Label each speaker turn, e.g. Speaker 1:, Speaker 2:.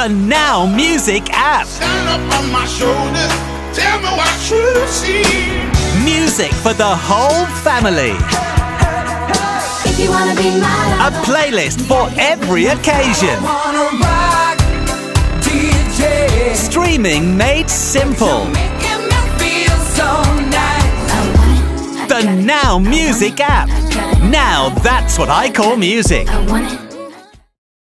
Speaker 1: The Now Music app. Music for the whole family.
Speaker 2: If you wanna
Speaker 1: A playlist for every occasion. Streaming made simple. The. Now Music app. Now that's what I call music.
Speaker 2: I.